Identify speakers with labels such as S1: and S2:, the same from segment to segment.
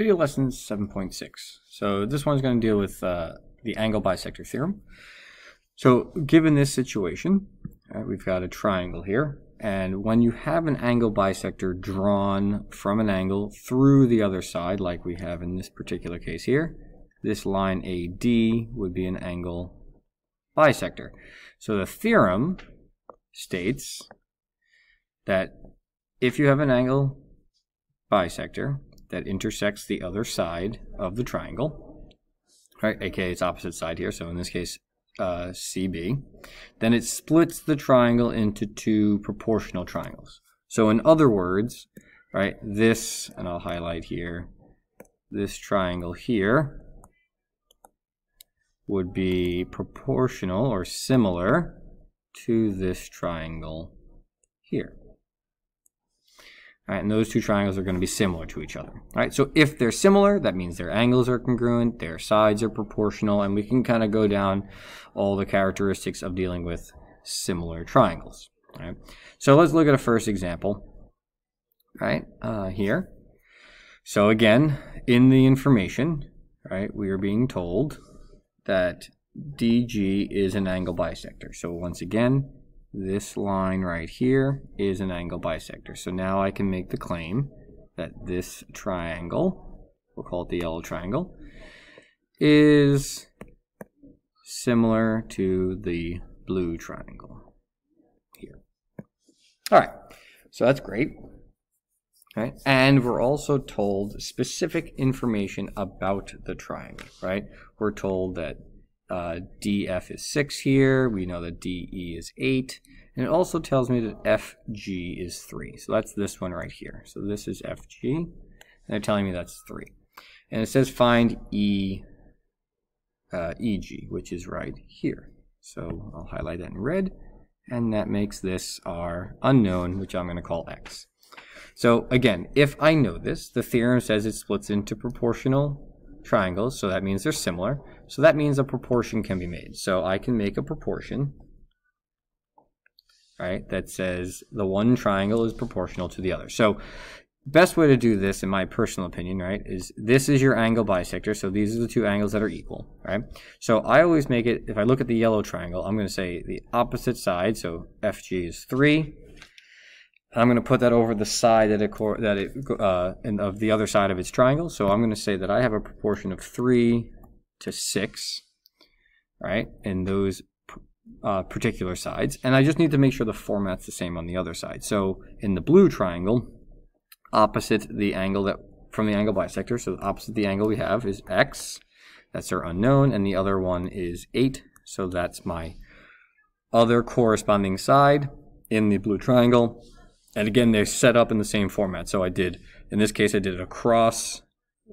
S1: Video lesson 7.6. So this one's going to deal with uh, the angle bisector theorem. So given this situation, right, we've got a triangle here, and when you have an angle bisector drawn from an angle through the other side, like we have in this particular case here, this line AD would be an angle bisector. So the theorem states that if you have an angle bisector, that intersects the other side of the triangle, right? aka its opposite side here. So in this case, uh, CB. Then it splits the triangle into two proportional triangles. So in other words, right, this, and I'll highlight here, this triangle here would be proportional or similar to this triangle here. Right, and those two triangles are going to be similar to each other. Right, so if they're similar, that means their angles are congruent, their sides are proportional, and we can kind of go down all the characteristics of dealing with similar triangles. Right, so let's look at a first example. Right uh, here. So again, in the information, right, we are being told that DG is an angle bisector. So once again, this line right here is an angle bisector. So now I can make the claim that this triangle, we'll call it the yellow triangle, is similar to the blue triangle here. All right, so that's great. Right? And we're also told specific information about the triangle, right? We're told that uh, DF is 6 here. We know that DE is 8. And it also tells me that FG is 3. So that's this one right here. So this is FG. And they're telling me that's 3. And it says find E, uh, EG, which is right here. So I'll highlight that in red. And that makes this our unknown, which I'm going to call X. So again, if I know this, the theorem says it splits into proportional triangles, so that means they're similar. So that means a proportion can be made. So I can make a proportion, right, that says the one triangle is proportional to the other. So best way to do this, in my personal opinion, right, is this is your angle bisector. So these are the two angles that are equal, right? So I always make it, if I look at the yellow triangle, I'm going to say the opposite side. So FG is 3. I'm going to put that over the side that it, that it uh, of the other side of its triangle. So I'm going to say that I have a proportion of 3 to 6, right, in those uh, particular sides. And I just need to make sure the format's the same on the other side. So in the blue triangle, opposite the angle that from the angle bisector, so opposite the angle we have is x, that's our unknown, and the other one is 8, so that's my other corresponding side in the blue triangle. And again, they're set up in the same format. So I did, in this case, I did it across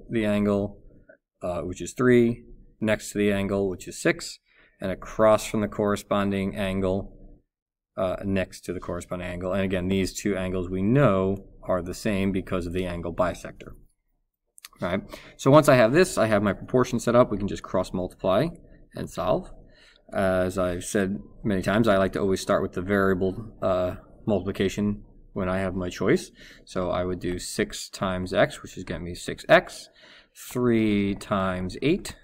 S1: the angle, uh, which is 3, next to the angle, which is 6, and across from the corresponding angle uh, next to the corresponding angle. And again, these two angles we know are the same because of the angle bisector. All right. So once I have this, I have my proportion set up. We can just cross multiply and solve. As I've said many times, I like to always start with the variable uh, multiplication when I have my choice. So I would do 6 times x, which is to be 6x, 3 times 8.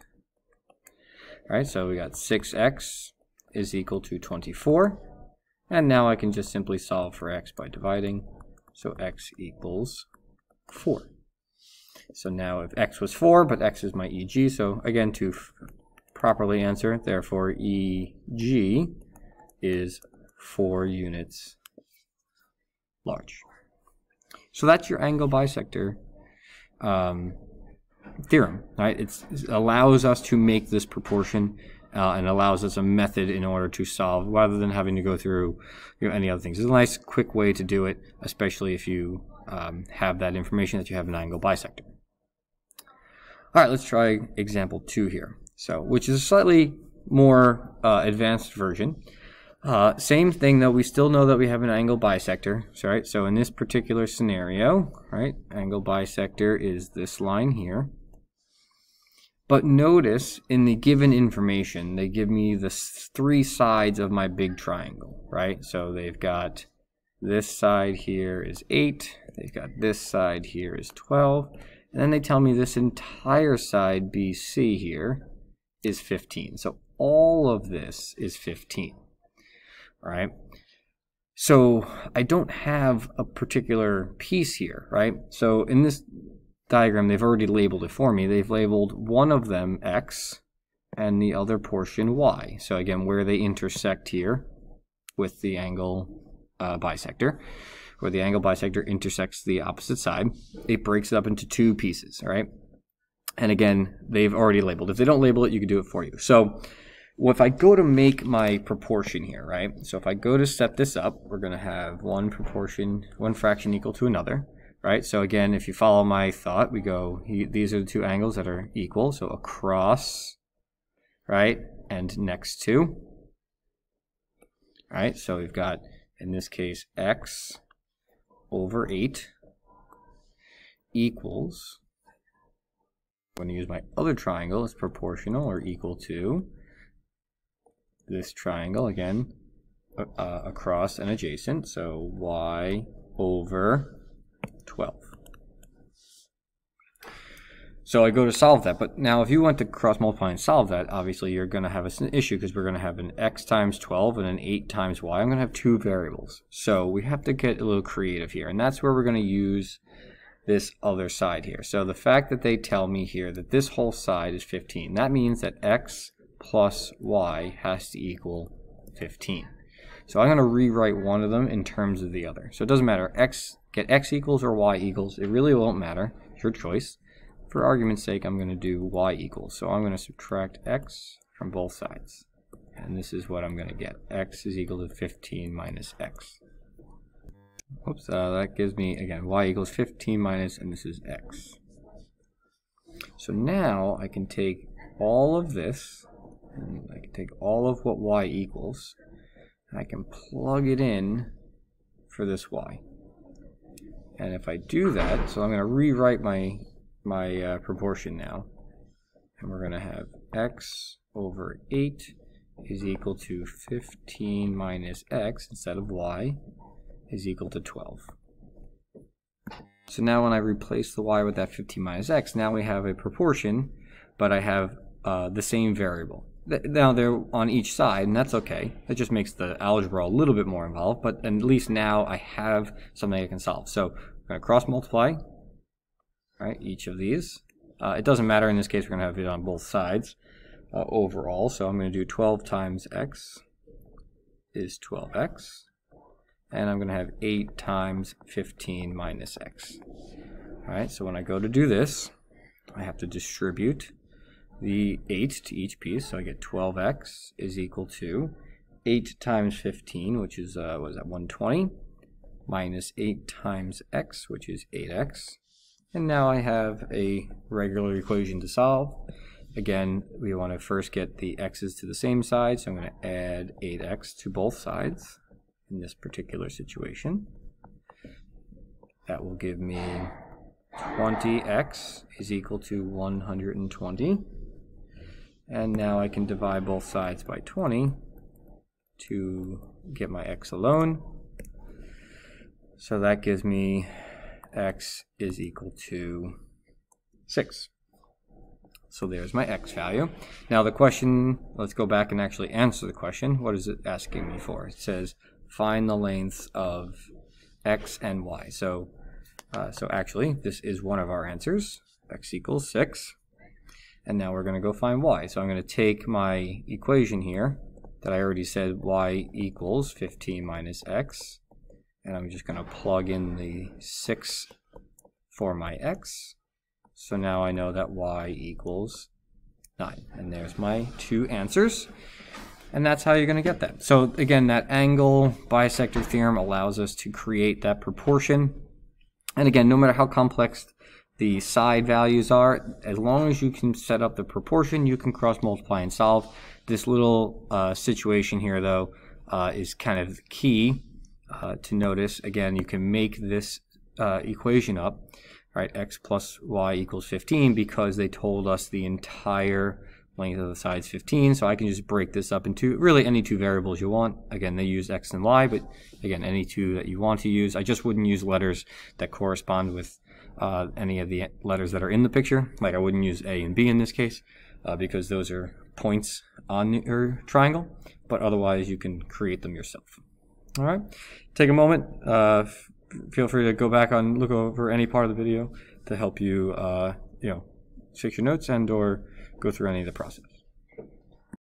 S1: All right, so we got 6x is equal to 24. And now I can just simply solve for x by dividing. So x equals 4. So now if x was 4, but x is my EG, so again, to properly answer, therefore EG is 4 units large. So that's your angle bisector um, theorem, right? It's, it allows us to make this proportion uh, and allows us a method in order to solve rather than having to go through you know, any other things. It's a nice, quick way to do it, especially if you um, have that information that you have an angle bisector. All right, let's try example two here. So, which is a slightly more uh, advanced version. Uh, same thing though, we still know that we have an angle bisector, right? So in this particular scenario, right, angle bisector is this line here. But notice in the given information, they give me the three sides of my big triangle, right? So they've got this side here is 8, they've got this side here is 12, And then they tell me this entire side BC here is 15. So all of this is 15. Right. So I don't have a particular piece here, right? So in this diagram, they've already labeled it for me. They've labeled one of them X and the other portion Y. So again, where they intersect here with the angle uh, bisector, where the angle bisector intersects the opposite side, it breaks it up into two pieces, right? And again, they've already labeled. If they don't label it, you can do it for you. So well, if I go to make my proportion here, right? So if I go to set this up, we're going to have one proportion, one fraction equal to another, right? So again, if you follow my thought, we go, these are the two angles that are equal. So across, right? And next to, right? So we've got, in this case, x over 8 equals, I'm going to use my other triangle as proportional or equal to this triangle again uh, across and adjacent. So y over 12. So I go to solve that, but now if you want to cross multiply and solve that, obviously you're going to have an issue because we're going to have an x times 12 and an 8 times y. I'm going to have two variables. So we have to get a little creative here, and that's where we're going to use this other side here. So the fact that they tell me here that this whole side is 15, that means that x plus y has to equal 15. So I'm going to rewrite one of them in terms of the other. So it doesn't matter, x get x equals or y equals. It really won't matter. It's your choice for argument's sake, I'm going to do y equals. So I'm going to subtract x from both sides. And this is what I'm going to get. x is equal to 15 minus x. Oops, uh, that gives me, again, y equals 15 minus, and this is x. So now I can take all of this, and I can take all of what y equals, and I can plug it in for this y. And if I do that, so I'm going to rewrite my my uh, proportion now. And we're going to have x over 8 is equal to 15 minus x instead of y is equal to 12. So now when I replace the y with that 15 minus x, now we have a proportion, but I have uh, the same variable. Now they're on each side, and that's okay. It just makes the algebra a little bit more involved, but at least now I have something I can solve. So I'm going to cross multiply right, each of these. Uh, it doesn't matter in this case, we're going to have it on both sides uh, overall. So I'm going to do 12 times x is 12x. And I'm going to have 8 times 15 minus x. All right, so when I go to do this, I have to distribute the 8 to each piece. So I get 12x is equal to 8 times 15, which is, uh, what is that, 120, minus 8 times x, which is 8x, and now I have a regular equation to solve. Again, we want to first get the x's to the same side, so I'm going to add 8x to both sides in this particular situation. That will give me 20x is equal to 120. And now I can divide both sides by 20 to get my x alone. So that gives me x is equal to 6. So there's my x value. Now the question, let's go back and actually answer the question. What is it asking me for? It says find the lengths of x and y. So, uh, so actually this is one of our answers. x equals 6. And now we're going to go find y. So I'm going to take my equation here that I already said y equals 15 minus x and I'm just going to plug in the 6 for my x. So now I know that y equals 9. And there's my two answers. And that's how you're going to get that. So again, that angle bisector theorem allows us to create that proportion. And again, no matter how complex the side values are, as long as you can set up the proportion, you can cross multiply and solve. This little uh, situation here, though, uh, is kind of key uh, to notice, again, you can make this uh, equation up, right, x plus y equals 15 because they told us the entire length of the side is 15. So I can just break this up into really any two variables you want. Again, they use x and y, but again, any two that you want to use. I just wouldn't use letters that correspond with uh, any of the letters that are in the picture. Like I wouldn't use A and B in this case uh, because those are points on your triangle, but otherwise you can create them yourself. All right, take a moment. Uh, feel free to go back on look over any part of the video to help you, uh, you know, take your notes and or go through any of the process.